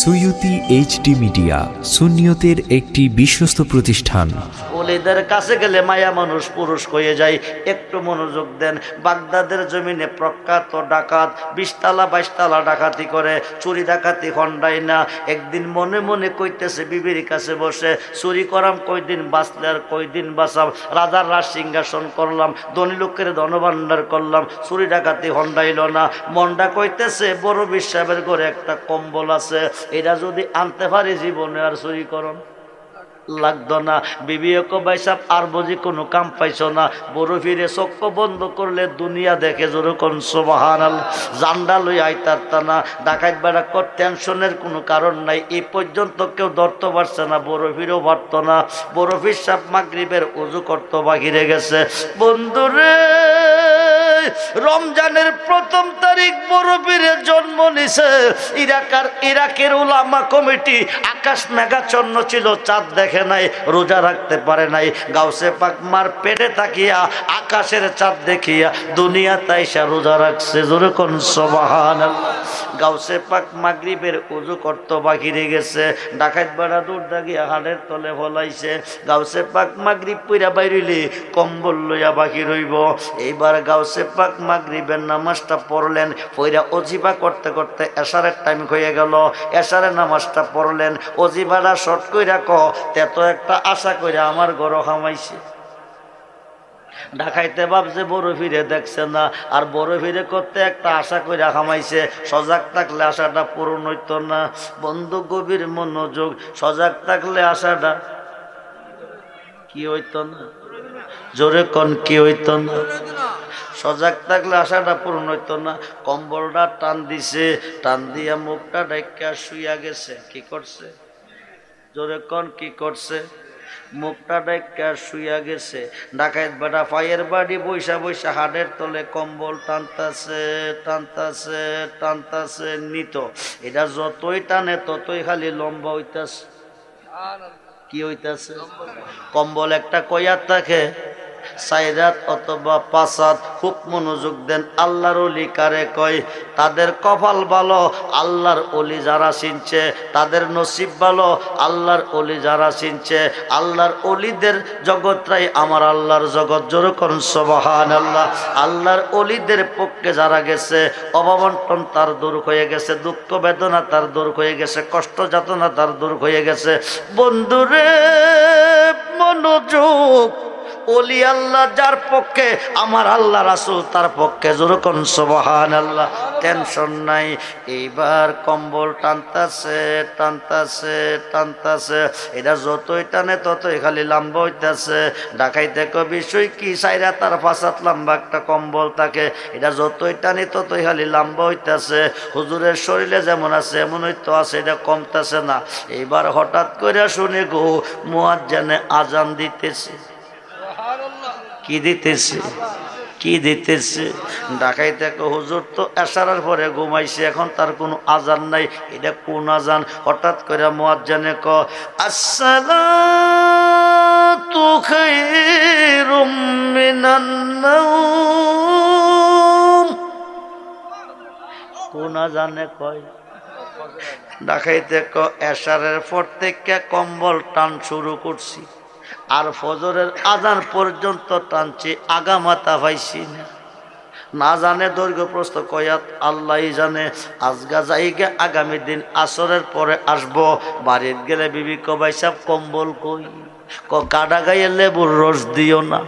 সুইউতি HD media, সুন্নিয়তের একটি বিশ্বস্ত প্রতিষ্ঠান। ওলিদের কাছে গেলে মায়া মানুষ পুরুষ হয়ে যায়। একটু মনোযোগ দেন। বাগদাদের জমিনে প্রখ্যাত ডাকাত, বিশতলা, বাইশতলা ডাকাতি করে, চুরি ডাকাতি হন্ডাই না। একদিন মনে মনে কইতেছে, বিবির কাছে বসে, চুরি করাম কয়দিন বাঁচলে আর কয়দিন বাঁচাম। রাজার রাজ সিংহাসন করলাম, ধনী লোকের ধনভাণ্ডার করলাম, চুরি ডাকাতি হন্ডাইল না। মনটা কইতেছে, বড় বিশ্বাবের ঘরে একটা কম্বল আছে। এটা যদি আনতে পারি জীবনে আর চুরি করন লাগতো না। বিবিএক বাইসাব আর বুঝি কোনো কাম পাইছো না। বড় ফিরে চক্ষ বন্ধ করলে দুনিয়া দেখে যেরকম সোবাহান জান্ডা লই আইতারতা না ডাকাত বেড়া কর, টেনশনের কোনো কারণ নাই। এই পর্যন্ত কেউ ধরতে পারছে না, বড় ফিরেও পারত না। বড় ফির সাপ মাগরিবের উজু করতে বাহিরে গেছে। বন্ধুরে! রমজানের প্রথম তারিখ বীরের জন্ম নিছে। ইরাকার, ইরাকের উলামা কমিটি আকাশ মেঘাচ্ছন্ন ছিল, চাঁদ দেখে নাই, রোজা রাখতে পারে নাই। গাউসে পাক মার পেটে তাকিয়া, আকাশের চাঁদ দেখিয়া দুনিয়া তাইসা রোজা রাখছে, জোরে কোন সবাহান গাউসে পাক মাগরিবের উজু করত বাকিরে গেছে ডাকাত বাড়া দূর দাগিয়া হাড়ের তলে ফলাইছে। গাউসে পাক মাগরিব পুইরা বাইরিলি কম্বল লইয়া বাকি রইব। এইবার গাউসে পাক মাগরিবের নামাজটা পড়লেন, পইরা অজিবা করতে করতে এশারের টাইম হয়ে গেল। এশারের নামাজটা পড়লেন, অজিবাটা শর্ট কইরা ক তেত একটা আশা কইরা আমার গড় হামাইছে। ঢাকাইতে ভাবছে, বড় ফিরে দেখছে না। আর বড় ফিরে করতে একটা আশা করে খামাইছে সজাগ থাকলে আশাটা পূরণ হইত না। বন্ধু, গভীর মনোযোগ, সজাগ থাকলে আশাটা কি হইত না? জোরে কন, কি হইত না? সজাগ থাকলে আশাটা পূরণ হইতো না। কম্বলটা টান দিছে, টান দিয়া মুখটা ডাইকা শুইয়া গেছে। কি করছে? জোরে কন, কি করছে? মুখটা ডাইকা শুইয়া গেছে। ডাকাইত বেটা পায়ের বাড়ি বৈশা বৈশা হাড়ের তলে কম্বল টানতাছে টানতাছে টানতাছে, নিত। এটা যতই টানে, ততই খালি লম্বা হইতাছে। কি হইতাছে? কম্বল একটা কয়ার থাকে সাইরাত অথবা পাসাদ খুব মনোযোগ দেন। আল্লাহর অলি কারে কয়, তাদের কপাল ভালো, আল্লাহর অলি যারা চিনছে, তাদের নসিব ভালো, আল্লাহর অলি যারা চিনছে, আল্লাহর অলিদের জগৎটাই আমার আল্লাহর জগৎ। জোর করুন সবাহান আল্লাহ আল্লাহর অলিদের পক্ষে যারা গেছে, অভাবন্টন তার দূর হয়ে গেছে, দুঃখ বেদনা তার দূর হয়ে গেছে, কষ্ট যাতনা তার দূর হয়ে গেছে। বন্ধুরে, মনোযোগ অলি আল্লাহ যার পক্ষে, আমার আল্লাহ রাসুল তার পক্ষে। যেরকম সবহান আল্লাহ টেনশন নাই। এইবার কম্বল টানতাছে টানতাছে টানতাছে। এটা যতই টানে ততই খালি লম্বা হইতাছে। ডাকাইতে কবি বিষয় কি সাইরা তার ফাঁসাত লম্বা একটা কম্বল থাকে। এটা যতই টানে ততই খালি লম্বা হইতাছে। হুজুরের শরীরে যেমন আছে এমন হইতো আছে, এটা কমতাছে না। এইবার হঠাৎ করে শুনে গো মুয়াজ জানে আজান দিতেছে। কি দিতেছে? কি দিতেছে? ডাকাই থেকে হুজুর তো এসারার পরে ঘুমাইছে, এখন তার কোনো আজান নাই। এটা কোন আজান? হঠাৎ করে মোয়াজ্জানে ক মিনান নাওম। কোন আজানে কয়? ডাকাইতে ক এসারের পর থেকে কম্বল টান শুরু করছি। আর ফজরের আজান পর্যন্ত টানছি, আগামাতা পাইছি না। না জানে দৈর্ঘ্য প্রস্ত কয়াত আল্লাহ জানে। আজগা যাইগে আগামী দিন আসরের পরে আসব। বাড়ির গেলে বিবি কবাই সাহ কম্বল কই? কাটা গাইয়ে লেবুর রস দিও না।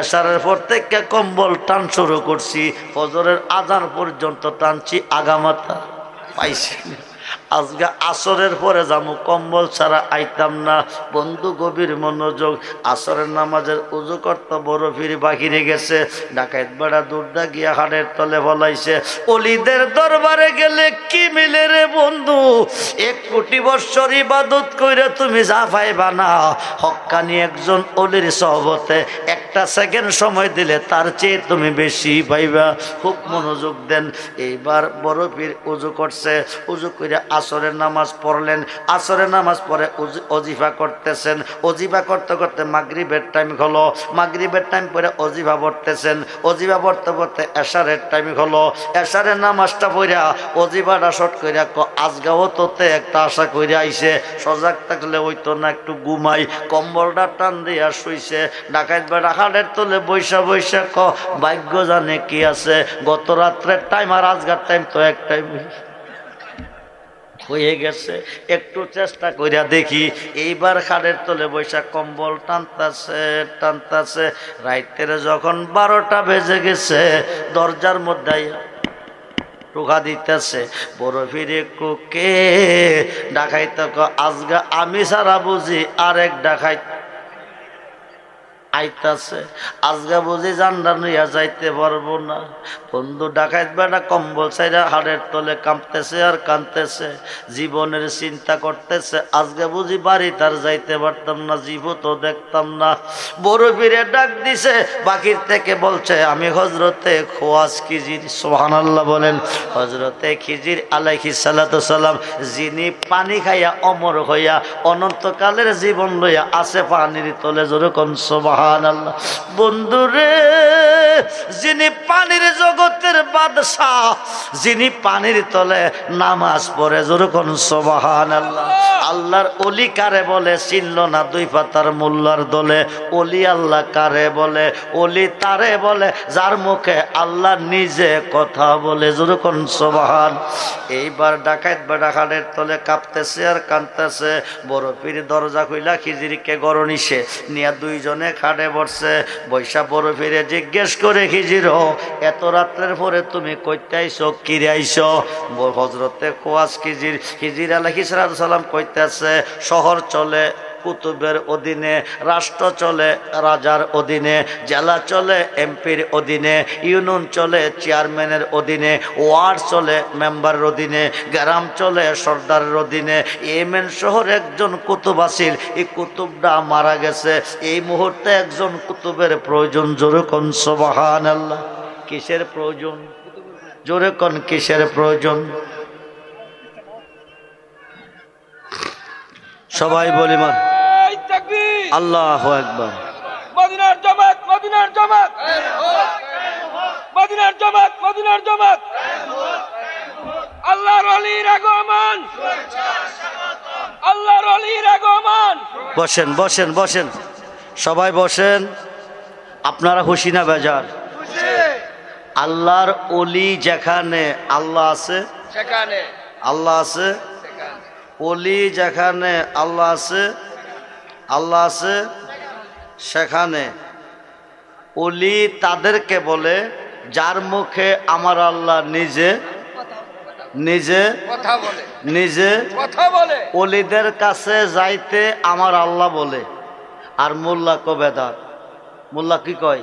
এসারের পর থেকে কম্বল টান শুরু করছি, ফজরের আজান পর্যন্ত টানছি, আগামাতা পাইছি না। আজকে আসরের পরে যাব কম্বল ছাড়া আইতাম না। বন্ধু গভীর মনোযোগ, আসরের নামাজের উজু করতে বড় ফিরি বাকিরে গেছে। ডাকাইত বেড়া দুর্দা গিয়া হাড়ের তলে বলাইছে অলিদের দরবারে গেলে কি মিলে রে বন্ধু? এক কোটি বৎসর ইবাদত কইরে তুমি যা পাইবা না। হক্কানি একজন অলির সহবতে একটা সেকেন্ড সময় দিলে তার চেয়ে তুমি বেশি পাইবা। খুব মনোযোগ দেন। এইবার বড় পীর উজু করছে। উজু করে আসরের নামাজ পড়লেন, আসরের নামাজ উজি- অজিফা করতেছেন। অজিফা করতে করতে মাগরিবের টাইম হলো। মাগরিবের টাইম পরে অজিফা পড়তেছেন। অজিফা পড়তে পড়তে এশারের টাইম হলো। এশারের নামাজটা পড়া, অজিফাটা শট কইরা ক আজগাও তোতে একটা আশা কইরা আইছে। সজাগ থাকলে ওই তো না, একটু ঘুমাই। কম্বলটা টান দিয়া শুইছে। ডাকাইত বেড়া হাড়ের তোলে বৈশা বৈশা ক, ভাগ্য জানে কি আছে। গত রাত্রের টাইম আর আজগার টাইম তো এক টাইম হয়ে গেছে। একটু চেষ্টা করিয়া দেখি, এইবার খালের তলে বৈশাখ কম্বল টানতাছে টানতাছে। রাইতের যখন বারোটা বেজে গেছে, দরজার মধ্যে টোকা দিতেছে, বড় ফিরে কোকে, ডাকাইতে আজগা আমি সারা বুঝি আরেক ডাকাই আইতাছে। আজগা বুঝি জান্ডা নইয়া যাইতে পারব না। বন্ধু ডাকাইত বেটা কম্বল সাইরা হাড়ের তলে কাঁপতেছে আর কাঁদতেছে। জীবনের চিন্তা করতেছে। আজকে বুঝি বাড়ি তার যাইতে পারতাম না জীব তো দেখতাম না। বড় ফিরে ডাক দিছে, বাকির থেকে বলছে, আমি হজরতে খোয়াজ খিজির। সোহান আল্লাহ বলেন হজরতে খিজির আলাইহি সালাম, যিনি পানি খাইয়া অমর হইয়া অনন্তকালের জীবন লইয়া আছে পানির তলে যেরকম আল্লাহ বন্ধুরে যিনি পানির জগতের বাদশাহ, যিনি পানির তলে নামাজ পড়ে যেরকম সোবাহান আল্লাহ আল্লাহর অলি কারে বলে? চিনল না দুই পাতার মোল্লার দলে? অলি আল্লাহ কারে বলে? অলি তারে বলে? যার মুখে আল্লাহ নিজে কথা বলে যেরকম সোবাহান। এইবার ডাকাইত বা ডাকাতের তলে কাঁপতেছে আর কাঁদতেছে। বড় পীর দরজা খুইলা খিজিরকে গরনিসে নিয়ে দুইজনে খাটে বসছে। বৈশা বড় ফিরে জিজ্ঞেস করে খিজির এত রাত্রের পরে তুমি কইতাইছ, কিরে ব- হজরতে খোয়াজ খিজির খিজির আলহিস সালাম কইতেছে, শহর চলে। কুতুবের অধীনে, রাষ্ট্র চলে, রাজার অধীনে, জেলা চলে, এমপির অধীনে, ইউনিয়ন চলে, চেয়ারম্যানের অধীনে, ওয়ার্ড চলে, মেম্বারের অধীনে, গ্রাম চলে, সর্দারের অধীনে এমএন শহর একজন কুতুব আসিল এই কুতুবটা মারা গেছে। এই মুহূর্তে একজন কুতুবের প্রয়োজন। জোরে কোন সোবাহান আল্লাহ কিসের প্রয়োজন? জোরে কোন কিসের প্রয়োজন? সবাই বলি মা এই তাকবীর আল্লাহ একবার মদিনার জামাত মদিনার জামাত। মদিনার জামাত মদিনার জামাত। আল্লাহর অলির আগমন। আল্লাহর অলির আগমন। বসেন বসেন বসেন। সবাই বসেন। আপনারা খুশি না বেজার? আল্লাহর অলি যেখানে আল্লাহ আছে সেখানে। আল্লাহ আছে। অলি যেখানে আল্লাহ আছে আল্লাহ আছে সেখানে অলি তাদেরকে বলে যার মুখে আমার আল্লাহ নিজে নিজে কথা বলে নিজে কথা বলে। অলিদের কাছে যাইতে আমার আল্লাহ বলে। আর মোল্লা কবেদার মোল্লা কি কয়?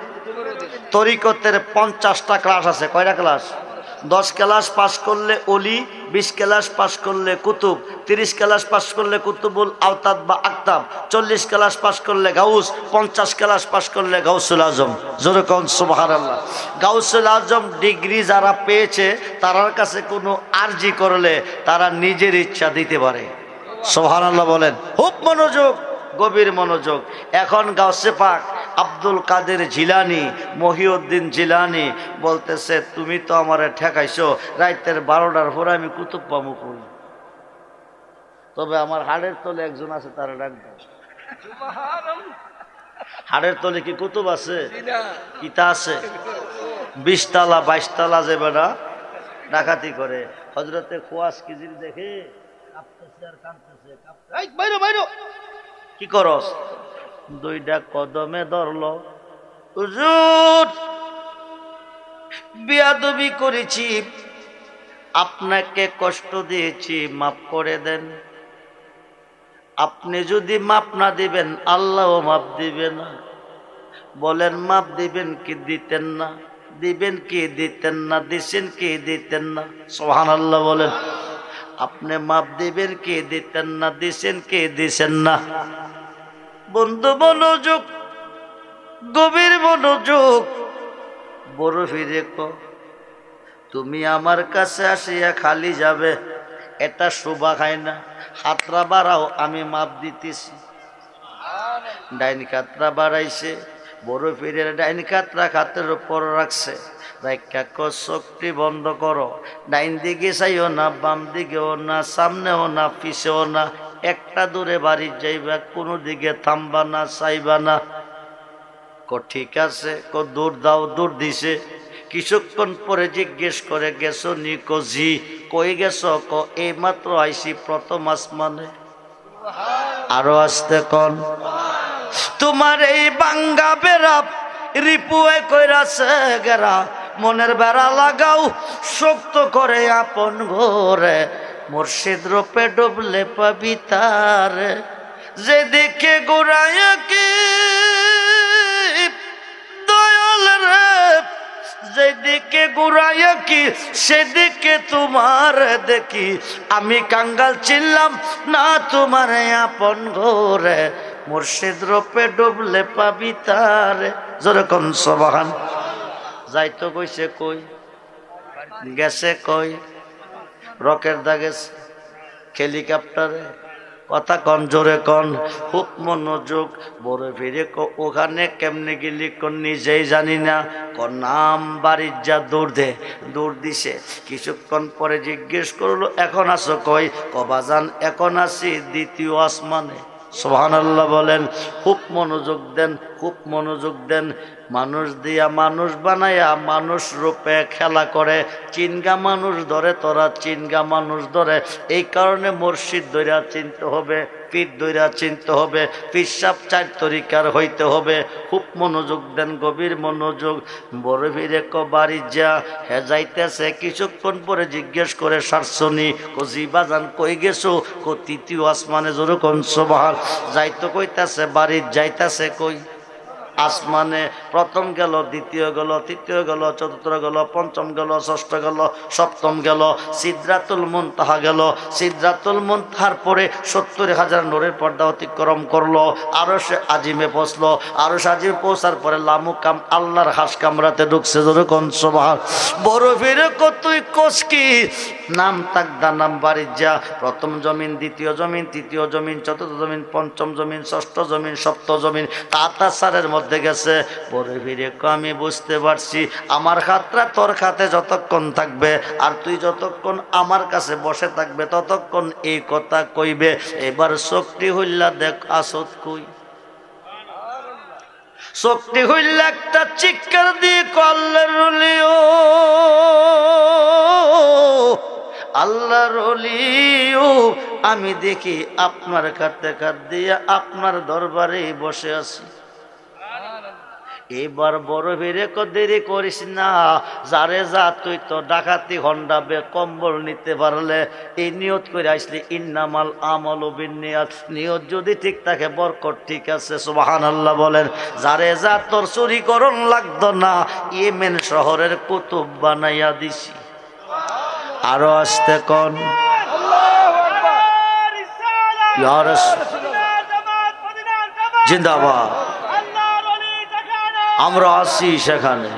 তরিকতের পঞ্চাশটা ক্লাস আছে। কয়টা ক্লাস দশ ক্লাস পাস করলে অলি, বিশ ক্লাস পাস করলে কুতুব, তিরিশ ক্লাস পাস করলে কুতুবুল আওতাদ বা আক্তাব চল্লিশ ক্লাস পাস করলে গাউস, পঞ্চাশ ক্লাস পাস করলে গাউসুল আজম। যেরকম সুবাহার আল্লাহ গাউসুল আজম ডিগ্রি যারা পেয়েছে, তারার কাছে কোনো আর্জি করলে তারা নিজের ইচ্ছা দিতে পারে। সোহান আল্লাহ বলেন খুব মনোযোগ, গভীর মনোযোগ। এখন গাউসে পাক আব্দুল কাদের জিলানি মহিউদ্দিন জিলানি বলতেছে তুমি তো আমারে ঠেকাইছো রাইতের বারোটার পরে আমি কুতুব পামু কই? তবে আমার হাড়ের তলে একজন আছে তারা ডাক হাড়ের তলে কি কুতুব আছে? কিতা আছে? বিশ তালা বাইশ তালা যে বেড়া ডাকাতি করে। হজরতে খোয়াস কিজির দেখে? কাঁপতেছে আর কাঁদতেছে কাঁপতে- এই, বাইরো বাইরো। কি করস? দুইটা কদমে ধরল। বিয়াদবি করেছি, আপনাকে কষ্ট দিয়েছি, মাফ করে দেন। আপনি যদি মাপ না দিবেন, আল্লাহও মাপ দিবে না। বলেন মাপ দিবেন কি দিতেন না? দিবেন কি দিতেন না? দিছেন কি দিতেন না? সোহান আল্লাহ বলেন। আপনি মাপ দিবেন কি দিতেন না? দিছেন কি দিছেন না? বন্ধু মনোযোগ, গভীর মনোযোগ। বড় ফিরে তুমি আমার কাছে আসিয়া খালি যাবে, এটা শোভা খায় না। হাতরা বাড়াও, আমি মাপ দিতেছি। ডাইন কাতরা বাড়াইছে, বড় ফিরের ডাইন কাতরা খাতের উপর রাখছে। শক্তি বন্ধ করো। ডাইন দিকে চাইও না, বাম দিকেও না, সামনেও না, পিছেও না। একটা দূরে বাড়ি যাইবা, কোনো দিকে থামবা না, চাইবা না। ক, ঠিক আছে। ক, দূর দাও, দূর দিছে। কিছুক্ষণ পরে জিজ্ঞেস করে, গেছো নি? জি। কই গেছ? ক এই মাত্র আইসি প্রথম আসমানে। আরও আসতে কন, তোমার এই বাঙ্গা বেড়া রিপুয়ে কইরাছে গেরা, মনের বেড়া লাগাও, শক্ত করে আপন ঘরে। মুর্শিদ রূপে ডুবলে পাবি তার। যেদিকে গোড়ায় কি, দয়াল যেদিকে ঘুরাইয়া কি, সেদিকে তোমার দেখি। আমি কাঙ্গাল চিনলাম না তোমার আপন ঘরে। মুর্শিদ রূপে ডুবলে পাবি তার। যেরকম সবাহান। যাইতো কইছে কই? গেছে কই? রকের দাগে হেলিকপ্টারে। কথা কন, জোরে কন, খুব মনোযোগ। বড় ফিরে ওখানে কেমনে গেলি কোন নিজেই জানি না। কন নাম, বাড়ির যা দৌড় দে দৌড় দিছে। কিছুক্ষণ পরে জিজ্ঞেস করল, এখন আসো কই? কবাজান, এখন আসি দ্বিতীয় আসমানে। সোহান আল্লাহ বলেন, খুব মনোযোগ দেন, খুব মনোযোগ দেন। মানুষ দিয়া মানুষ বানাইয়া মানুষ রূপে খেলা করে, চিনগা মানুষ ধরে, তোরা চিনগা মানুষ ধরে। এই কারণে মসজিদ ধরে চিনতে হবে। পিঠ দৈরা চিনতে হবে, পিসাব চার তরিকার হইতে হবে। খুব মনোযোগ দেন, গভীর মনোযোগ। বড় ভিড়ে ক বাড়ি যা, হে যাইতেছে কিছুক্ষণ পরে জিজ্ঞেস করে, সারসনি, কজি বাজান কই গেছো? কো, তৃতীয় আসমানে জোর কোন সবাহার যাইতো কইতাছে, বাড়ির যাইতাছে কই? আসমানে প্রথম গেল, দ্বিতীয় গেল, তৃতীয় গেল, চতুর্থ গেল, পঞ্চম গেল, ষষ্ঠ গেল, সপ্তম গেল সিদ্ধাতুল মুনতাহা গেল। সিদ্ধাতুল মুনতাহার পরে সত্তর হাজার নোরের পর্দা অতিক্রম করল আরও সে আজিমে পৌঁছলো। আরও সে আজিমে পৌঁছার পরে লামুকাম আল্লাহর হাস কামরাতে ঢুকছে যেরকম সবার বড় ফিরে কতই কসকি নাম তাকদা নাম বাড়ির যা প্রথম জমিন, দ্বিতীয় জমিন, তৃতীয় জমিন, চতুর্থ জমিন, পঞ্চম জমিন, ষষ্ঠ জমিন, সপ্ত জমিন। তাতা সারের মধ্যে গেছে। পরে ফিরে আমি বুঝতে পারছি। আমার খাতটা তোর খাতে যতক্ষণ থাকবে, আর তুই যতক্ষণ আমার কাছে বসে থাকবে, ততক্ষণ এই কথা কইবে। এবার শক্তি হইলা দেখ, আসত কই? শক্তি হইলে একটা চিৎকার দিয়ে কল্লের রলিও। আল্লাহর অলিও, আমি দেখি আপনার কাত দিয়ে আপনার দরবারে বসে আছি। এবার বড় বেড়ে দেরি করিস না, যারে যা তুই তো ডাকাতি হন্ডাবে কম্বল নিতে পারলে, এই নিয়ত করে আসলি, ইন্নামাল আমল বিনিয়াত নিয়ত যদি ঠিক থাকে, বরকত ঠিক আছে সুবাহান আল্লাহ বলেন। যারে যা তোর চুরিকরণ লাগতো না, ইয়েমেন শহরের কুতুব বানাইয়া দিছি। আরও আসতে কন? জিন্দাবাদ। আমরা আসি সেখানে।